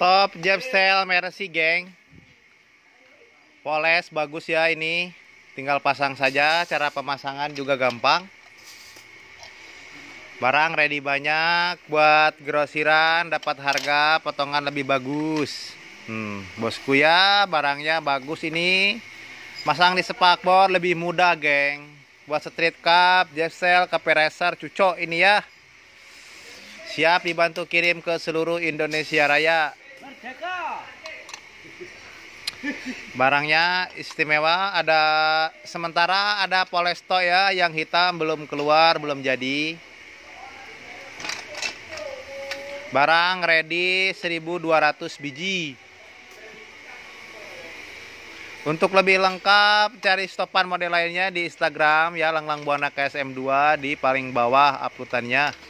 Top Jepsel Mercy geng. Poles bagus ya ini. Tinggal pasang saja Cara pemasangan juga gampang. Barang ready banyak Buat grosiran Dapat harga potongan lebih bagus. Hmm, Bosku ya Barangnya bagus ini. Masang di spakbor lebih mudah geng. Buat street cup, Jepsel, KP Racer, cucok ini ya. Siap dibantu kirim ke seluruh Indonesia Raya Barangnya istimewa, ada sementara ada polesto ya yang hitam belum keluar, belum jadi. Barang ready 1200 biji. Untuk lebih lengkap cari stopan model lainnya di Instagram ya Langlang Buana KSM2 di paling bawah uploadannya.